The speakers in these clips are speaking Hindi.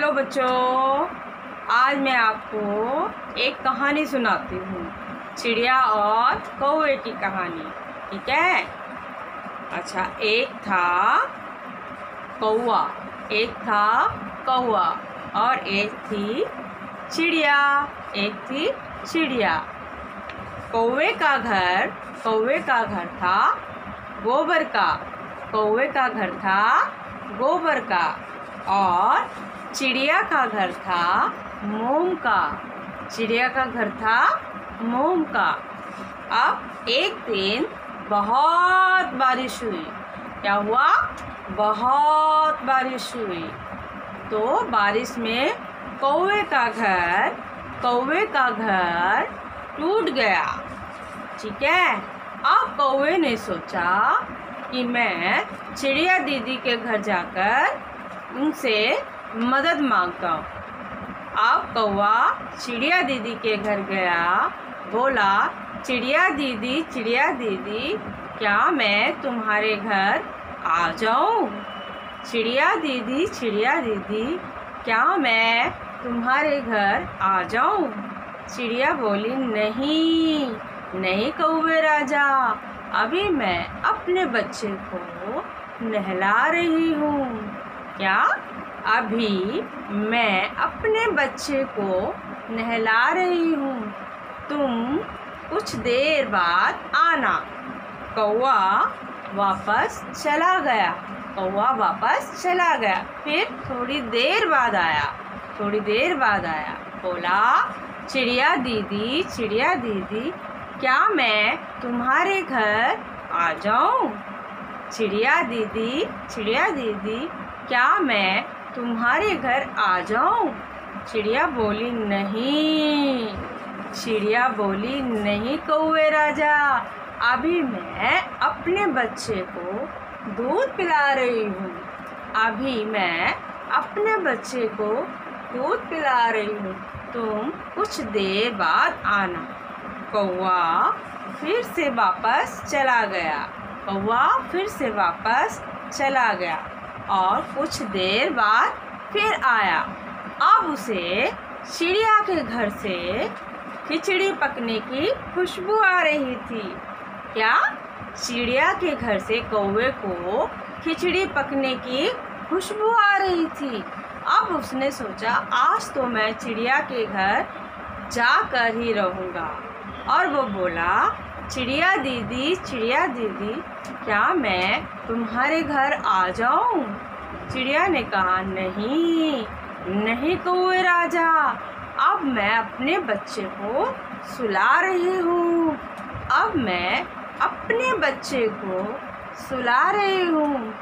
हेलो बच्चों, आज मैं आपको एक कहानी सुनाती हूँ। चिड़िया और कौए की कहानी, ठीक है? अच्छा एक था कौआ एक था कौआ और एक थी चिड़िया, एक थी चिड़िया। कौवे का घर, कौवे का घर था गोबर का, कौवे का घर था गोबर का और चिड़िया का घर था मोम का। चिड़िया का घर था मोम का। अब एक दिन बहुत बारिश हुई। क्या हुआ? बहुत बारिश हुई। तो बारिश में कौवे का घर, कौवे का घर टूट गया। ठीक है? अब कौवे ने सोचा कि मैं चिड़िया दीदी के घर जाकर उनसे मदद माँगता हूँ। अब कौवा चिड़िया दीदी के घर गया। बोला, चिड़िया दीदी चिड़िया दीदी, क्या मैं तुम्हारे घर आ जाऊँ? चिड़िया दीदी चिड़िया दीदी, क्या मैं तुम्हारे घर आ जाऊँ? चिड़िया बोली, नहीं नहीं कौवे राजा, अभी मैं अपने बच्चे को नहला रही हूँ। क्या अभी मैं अपने बच्चे को नहला रही हूँ। तुम कुछ देर बाद आना। कौआ वापस चला गया। कौआ वापस चला गया। फिर थोड़ी देर बाद आया। थोड़ी देर बाद आया। बोला, चिड़िया दीदी चिड़िया दीदी, क्या मैं तुम्हारे घर आ जाऊँ? चिड़िया दीदी चिड़िया दीदी, क्या मैं तुम्हारे घर आ जाऊँ? चिड़िया बोली, नहीं। चिड़िया बोली, नहीं कौवे राजा, अभी मैं अपने बच्चे को दूध पिला रही हूँ। अभी मैं अपने बच्चे को दूध पिला रही हूँ। तुम कुछ देर बाद आना। कौआ फिर से वापस चला गया। कौआ फिर से वापस चला गया। और कुछ देर बाद फिर आया। अब उसे चिड़िया के घर से खिचड़ी पकने की खुशबू आ रही थी। क्या चिड़िया के घर से कौवे को खिचड़ी पकने की खुशबू आ रही थी? अब उसने सोचा, आज तो मैं चिड़िया के घर जाकर ही रहूँगा। और वो बोला चिड़िया दीदी चिड़िया दीदी, क्या मैं तुम्हारे घर आ जाऊँ? चिड़िया ने कहा, नहीं नहीं कौए राजा, अब मैं अपने बच्चे को सुला रही हूँ। अब मैं अपने बच्चे को सुला रही हूँ।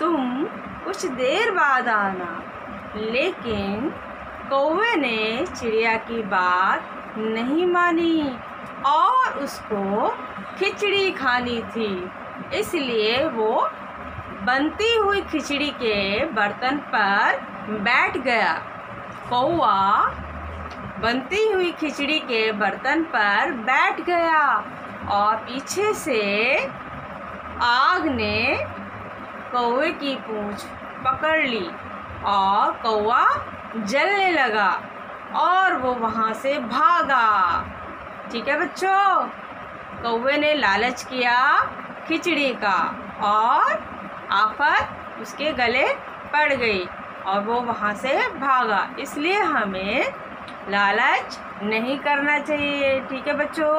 तुम कुछ देर बाद आना। लेकिन कौवे ने चिड़िया की बात नहीं मानी। और उसको खिचड़ी खानी थी। इसलिए वो बनती हुई खिचड़ी के बर्तन पर बैठ गया। कौआ बनती हुई खिचड़ी के बर्तन पर बैठ गया और पीछे से आग ने कौए की पूंछ पकड़ ली और कौआ जलने लगा और वो वहाँ से भागा। ठीक है बच्चों? कौवे ने लालच किया खिचड़ी का और आफत उसके गले पड़ गई और वो वहाँ से भागा। इसलिए हमें लालच नहीं करना चाहिए। ठीक है बच्चों?